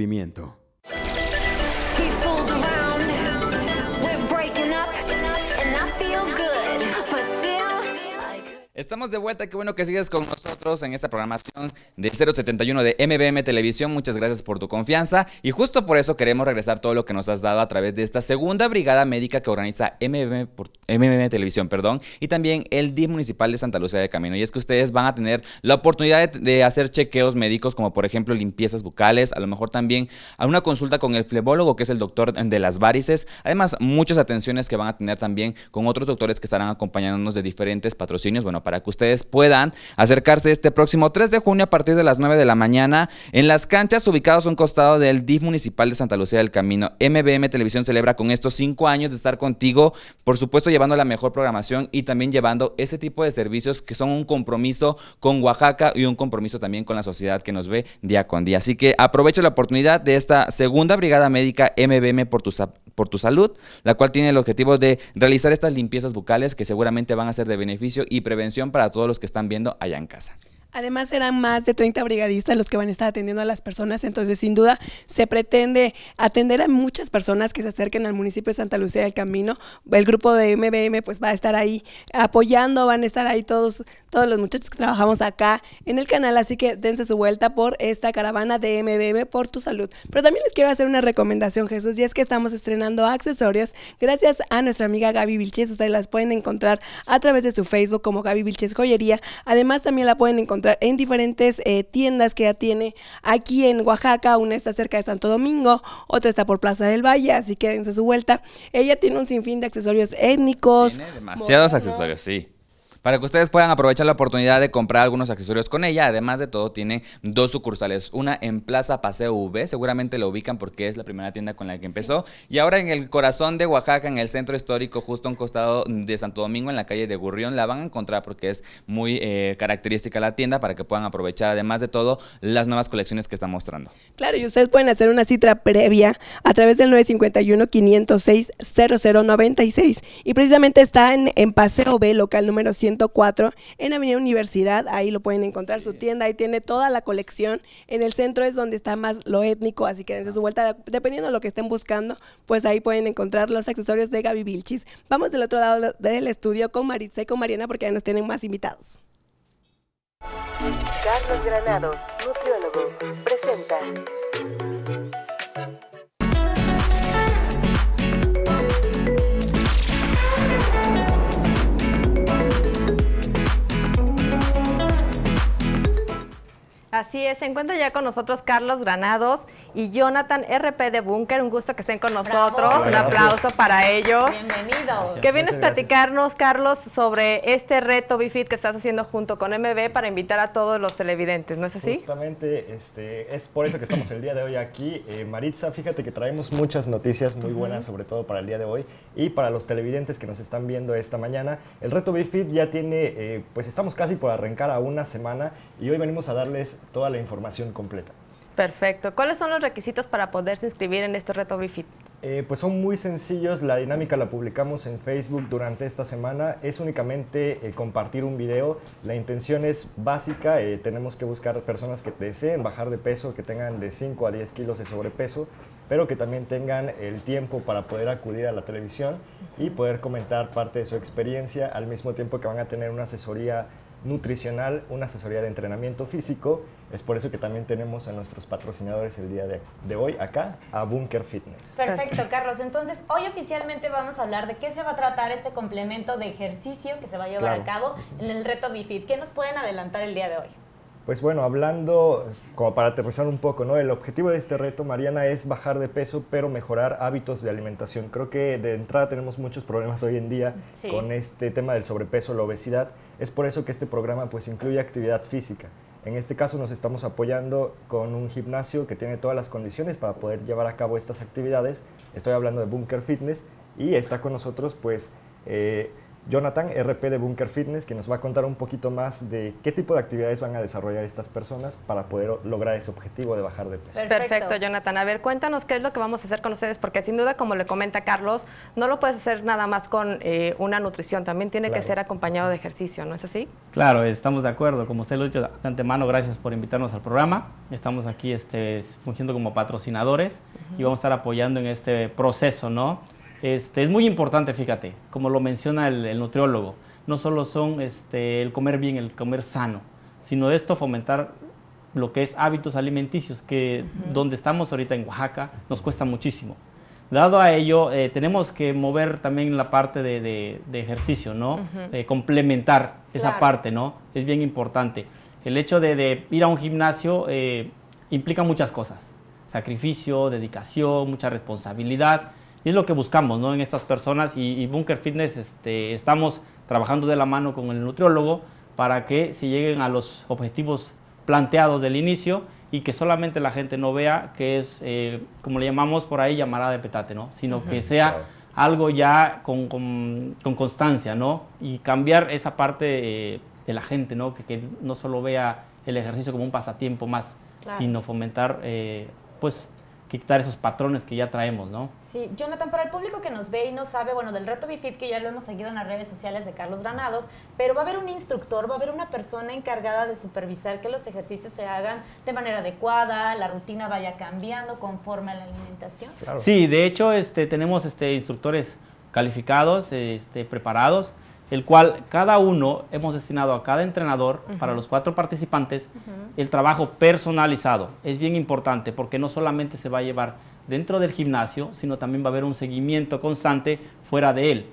Pimiento. Estamos de vuelta, qué bueno que sigues con nosotros en esta programación de 071 de MBM Televisión. Muchas gracias por tu confianza y justo por eso queremos regresar todo lo que nos has dado a través de esta segunda brigada médica que organiza MBM, por, MBM Televisión, perdón, y también el DIF Municipal de Santa Lucía de Camino. Y es que ustedes van a tener la oportunidad de, de hacer chequeos médicos como por ejemplo limpiezas bucales, a lo mejor también a una consulta con el flebólogo que es el doctor de las varices, además muchas atenciones que van a tener también con otros doctores que estarán acompañándonos de diferentes patrocinios, bueno, para que ustedes puedan acercarse este próximo 3 de junio a partir de las 9 de la mañana en las canchas ubicadas a un costado del DIF municipal de Santa Lucía del Camino. MBM Televisión celebra con estos cinco años de estar contigo, por supuesto llevando la mejor programación y también llevando ese tipo de servicios que son un compromiso con Oaxaca y un compromiso también con la sociedad que nos ve día con día. Así que aprovecha la oportunidad de esta segunda brigada médica MBM por tu, por tu salud, la cual tiene el objetivo de realizar estas limpiezas bucales que seguramente van a ser de beneficio y prevención para todos los que están viendo allá en casa. Además serán más de 30 brigadistas los que van a estar atendiendo a las personas, entonces sin duda se pretende atender a muchas personas que se acerquen al municipio de Santa Lucía del Camino. El grupo de MBM pues va a estar ahí apoyando, van a estar ahí todos todos los muchachos que trabajamos acá en el canal, así que dense su vuelta por esta caravana de MBM por tu salud. Pero también les quiero hacer una recomendación, Jesús, y es que estamos estrenando accesorios gracias a nuestra amiga Gaby Vilches, ustedes las pueden encontrar a través de su Facebook como Gaby Vilches Joyería. Además también la pueden encontrar en diferentes eh, tiendas que ya tiene aquí en Oaxaca. Una está cerca de Santo Domingo, otra está por Plaza del Valle, así que dense su vuelta. Ella tiene un sinfín de accesorios étnicos. Tiene demasiados accesorios, sí para que ustedes puedan aprovechar la oportunidad de comprar algunos accesorios con ella. Además de todo, tiene dos sucursales, una en Plaza Paseo V, seguramente lo ubican porque es la primera tienda con la que empezó, y ahora en el corazón de Oaxaca, en el centro histórico, justo a un costado de Santo Domingo, en la calle de Gurrión, la van a encontrar porque es muy eh, característica la tienda para que puedan aprovechar, además de todo, las nuevas colecciones que está mostrando. Claro, y ustedes pueden hacer una cita previa a través del 951-506-0096 y precisamente está en, en Paseo B, local número 100 104 en Avenida Universidad. Ahí lo pueden encontrar su tienda. Ahí tiene toda la colección. En el centro es donde está más lo étnico, así que dense su vuelta. Dependiendo de lo que estén buscando, pues ahí pueden encontrar los accesorios de Gaby Vilchis. Vamos del otro lado del estudio con Maritza y con Mariana porque ya nos tienen más invitados. Carlos Granados, nutriólogo, presenta. Así es, se encuentra ya con nosotros Carlos Granados y Jonathan RP de Bunker. Un gusto que estén con nosotros. Un aplauso para ellos. Bienvenidos. Que vienes a platicarnos, Carlos, sobre este reto BIFIT que estás haciendo junto con MB para invitar a todos los televidentes, ¿no es así? Justamente, este, es por eso que estamos el día de hoy aquí. Eh, Maritza, fíjate que traemos muchas noticias muy buenas, sobre todo para el día de hoy y para los televidentes que nos están viendo esta mañana. El reto BIFIT ya tiene, eh, pues estamos casi por arrancar a una semana y hoy venimos a darles toda la información completa. Perfecto. ¿Cuáles son los requisitos para poderse inscribir en este reto BIFIT? Eh, pues son muy sencillos, la dinámica la publicamos en Facebook durante esta semana, es únicamente eh, compartir un video, la intención es básica, eh, tenemos que buscar personas que deseen bajar de peso, que tengan de 5 a 10 kilos de sobrepeso, pero que también tengan el tiempo para poder acudir a la televisión y poder comentar parte de su experiencia al mismo tiempo que van a tener una asesoría nutricional, una asesoría de entrenamiento físico. Es por eso que también tenemos a nuestros patrocinadores el día de, hoy acá, a Bunker Fitness. Perfecto, Carlos. Entonces, hoy oficialmente vamos a hablar de qué se va a tratar este complemento de ejercicio que se va a llevar a cabo en el reto BiFit. ¿Qué nos pueden adelantar el día de hoy? Pues bueno, hablando, como para aterrizar un poco, ¿no? El objetivo de este reto, Mariana, es bajar de peso, pero mejorar hábitos de alimentación. Creo que de entrada tenemos muchos problemas hoy en día con este tema del sobrepeso, la obesidad. Es por eso que este programa pues incluye actividad física. En este caso nos estamos apoyando con un gimnasio que tiene todas las condiciones para poder llevar a cabo estas actividades. Estoy hablando de Bunker Fitness y está con nosotros pues eh, Jonathan, RP de Bunker Fitness, que nos va a contar un poquito más de qué tipo de actividades van a desarrollar estas personas para poder lograr ese objetivo de bajar de peso. Perfecto. Perfecto, Jonathan. A ver, cuéntanos qué es lo que vamos a hacer con ustedes, porque sin duda, como le comenta Carlos, no lo puedes hacer nada más con eh, una nutrición, también tiene que ser acompañado de ejercicio, ¿no es así? Claro, estamos de acuerdo. Como usted lo ha dicho de antemano, gracias por invitarnos al programa. Estamos aquí este, fungiendo como patrocinadores y vamos a estar apoyando en este proceso, ¿no? Este, es muy importante, fíjate, como lo menciona el, el nutriólogo, no solo son este, el comer bien, el comer sano, sino esto fomentar lo que es hábitos alimenticios, que donde estamos ahorita en Oaxaca nos cuesta muchísimo. Dado a ello, eh, tenemos que mover también la parte de, de- de ejercicio, ¿no? Eh, complementar esa Claro. parte, ¿no? Es bien importante. El hecho de, de ir a un gimnasio eh, implica muchas cosas. Sacrificio, dedicación, mucha responsabilidad. Y es lo que buscamos, ¿no? En estas personas. Y, y Bunker Fitness este, estamos trabajando de la mano con el nutriólogo para que se lleguen a los objetivos planteados del inicio y que solamente la gente no vea que es, eh, como le llamamos por ahí, llamarada de petate, ¿no? Sino que sea Claro. algo ya con, con- con constancia, ¿no? Y cambiar esa parte eh, de la gente, ¿no? Que, que no solo vea el ejercicio como un pasatiempo más, Claro. sino fomentar, eh, pues, quitar esos patrones que ya traemos, ¿no? Sí, Jonathan, para el público que nos ve y no sabe, bueno, del reto Bifit, que ya lo hemos seguido en las redes sociales de Carlos Granados, pero va a haber un instructor, va a haber una persona encargada de supervisar que los ejercicios se hagan de manera adecuada, la rutina vaya cambiando conforme a la alimentación. Claro. Sí, de hecho, este, tenemos este, instructores calificados, este, preparados, el cual cada uno hemos destinado a cada entrenador, para los cuatro participantes, el trabajo personalizado. Es bien importante porque no solamente se va a llevar dentro del gimnasio, sino también va a haber un seguimiento constante fuera de él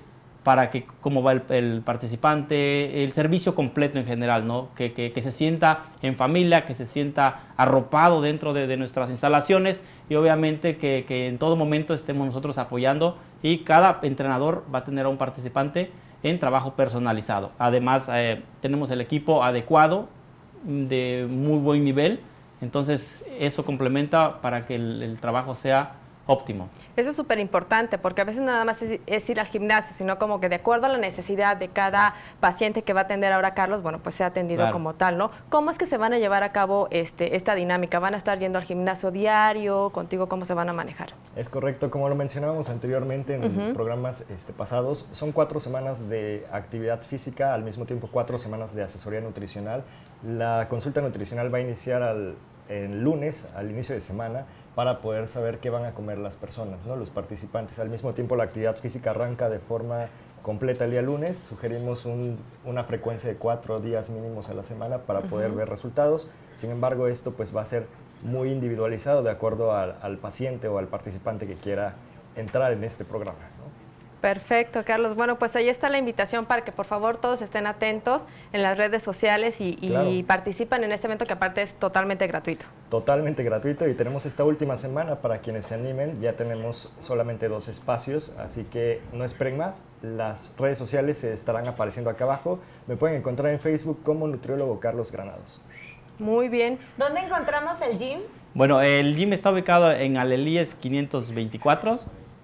para que cómo va el, el participante, el servicio completo en general, ¿no? Que, que- que se sienta en familia, que se sienta arropado dentro de, de nuestras instalaciones y obviamente que, que en todo momento estemos nosotros apoyando y cada entrenador va a tener a un participante en trabajo personalizado. Además, eh, tenemos el equipo adecuado, de muy buen nivel, entonces eso complementa para que el trabajo sea óptimo. Eso es súper importante porque a veces nada más es, es ir al gimnasio, sino como que de acuerdo a la necesidad de cada paciente que va a atender ahora Carlos, bueno, pues sea atendido Claro. como tal, ¿no? ¿Cómo es que se van a llevar a cabo este, esta dinámica? ¿Van a estar yendo al gimnasio diario? ¿Contigo cómo se van a manejar? Es correcto, como lo mencionábamos anteriormente en programas este, pasados, son cuatro semanas de actividad física, al mismo tiempo cuatro semanas de asesoría nutricional. La consulta nutricional va a iniciar al, el lunes, al inicio de semana, para poder saber qué van a comer las personas, ¿no? los participantes. Al mismo tiempo la actividad física arranca de forma completa el día lunes. Sugerimos un- una frecuencia de cuatro días mínimos a la semana para poder ver resultados. Sin embargo, esto pues va a ser muy individualizado de acuerdo al, al paciente o al participante que quiera entrar en este programa. ¿no? Perfecto, Carlos. Bueno, pues ahí está la invitación para que por favor todos estén atentos en las redes sociales y, y Claro. participan en este evento que aparte es totalmente gratuito. Totalmente gratuito y tenemos esta última semana para quienes se animen. Ya tenemos solamente dos espacios, así que no esperen más. Las redes sociales se estarán apareciendo acá abajo. Me pueden encontrar en Facebook como nutriólogo Carlos Granados. Muy bien. ¿Dónde encontramos el gym? Bueno, el gym está ubicado en Alelíes 524,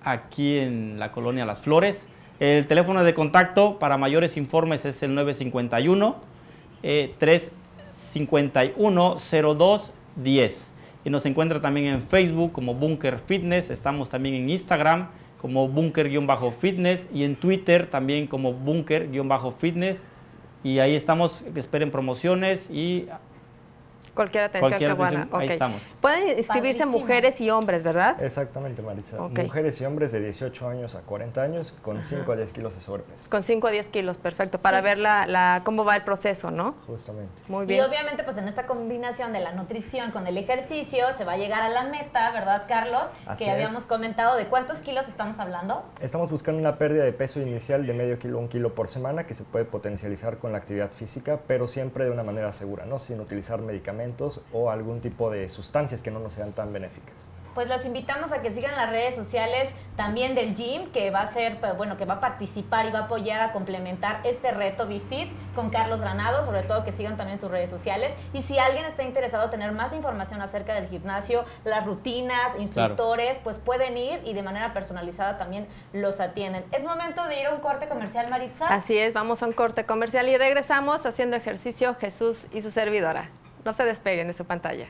aquí en la colonia Las Flores. El teléfono de contacto para mayores informes es el 951 eh, 351 0210. Y nos encuentra también en Facebook como Bunker Fitness. Estamos también en Instagram como Bunker-Fitness y en Twitter también como Bunker-Fitness. Y ahí estamos, esperen promociones y Cualquier atención Cualquier que buena. atención, ahí estamos. Pueden inscribirse Padrísimo. mujeres y hombres, ¿verdad? Exactamente, Marisa. Mujeres y hombres de 18 años a 40 años con 5 a 10 kilos de sobrepeso. Con 5 a 10 kilos, perfecto, para ver la, la- cómo va el proceso, ¿no? Justamente. Muy Y bien. obviamente, pues en esta combinación de la nutrición con el ejercicio se va a llegar a la meta, ¿verdad, Carlos? Así que es. habíamos comentado de cuántos kilos estamos hablando. Estamos buscando una pérdida de peso inicial de medio kilo a un kilo por semana que se puede potencializar con la actividad física, pero siempre de una manera segura, ¿no? sin utilizar medicamentos o algún tipo de sustancias que no nos sean tan benéficas. pues los invitamos a que sigan las redes sociales también del gym, que va a ser, pues, bueno, que va a participar y va a apoyar a complementar este reto BeFit con Carlos Granado, sobre todo que sigan también sus redes sociales. Y si alguien está interesado en tener más información acerca del gimnasio, las rutinas, instructores, pues pueden ir y de manera personalizada también los atienden. Es momento de ir a un corte comercial, Maritza. Así es, vamos a un corte comercial y regresamos haciendo ejercicio Jesús y su servidora. No se despeguen de su pantalla.